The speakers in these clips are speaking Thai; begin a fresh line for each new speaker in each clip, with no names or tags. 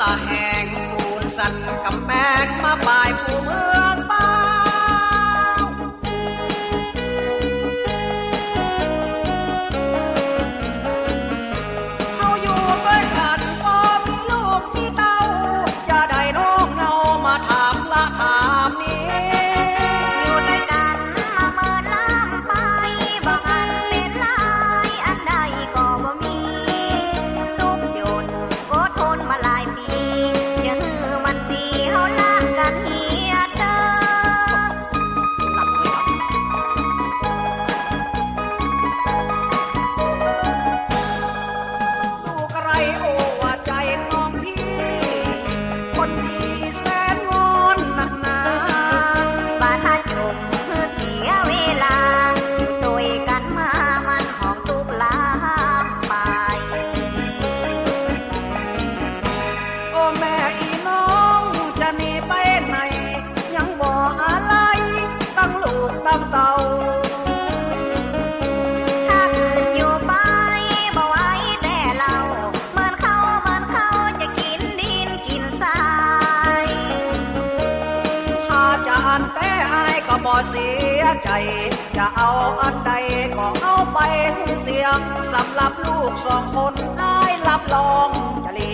ละ
แหงปูน
สั่นกำ
แพงมา
แม่อีน้องจะหนีไปไหน ยังบอกอะไรตั้งลูกตั้งเต่า
ถ้าคืนอยู่ไปบ่ไหวแต่เราเหมือนเขาเหมือนเขาจะกินดินกินทราย
ถ้าจะอันแต่อายก็บ่เสียใจ จะเอาอันใดก็เอาไปหุ้เสียงสำหรับลูกสองคนอายรับรองจะเลี้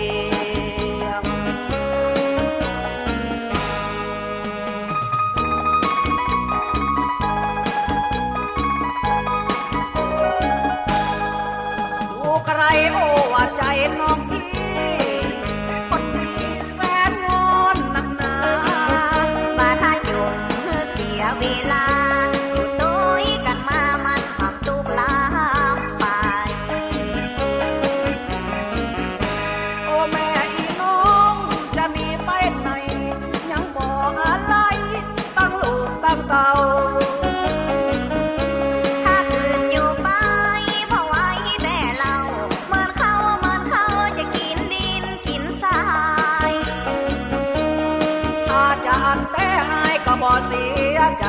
บ่เสียใจ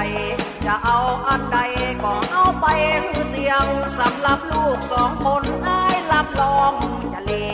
จะเอาอันใดก็เอาไปคือเสียงสำหรับลูกสองคนอายรับรองจะเลี